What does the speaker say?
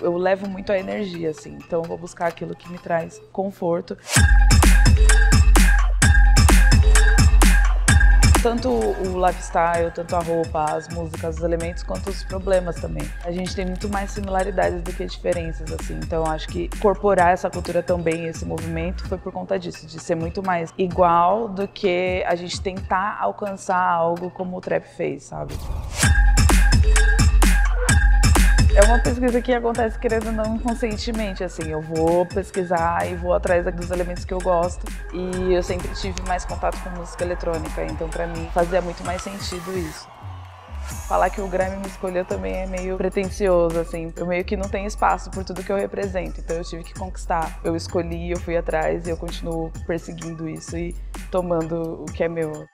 Eu levo muito a energia, assim, então vou buscar aquilo que me traz conforto. tanto o lifestyle, tanto a roupa, as músicas, os elementos, quanto os problemas também. A gente tem muito mais similaridades do que diferenças, assim. Então acho que incorporar essa cultura também, esse movimento, foi por conta disso, de ser muito mais igual do que a gente tentar alcançar algo como o trap fez, sabe? Uma pesquisa que acontece querendo ou não inconscientemente, assim, eu vou pesquisar e vou atrás dos elementos que eu gosto e eu sempre tive mais contato com música eletrônica, então para mim fazia muito mais sentido isso. Falar que o Grammy me escolheu também é meio pretencioso, assim, eu meio que não tenho espaço por tudo que eu represento, então eu tive que conquistar. Eu escolhi, eu fui atrás e eu continuo perseguindo isso e tomando o que é meu.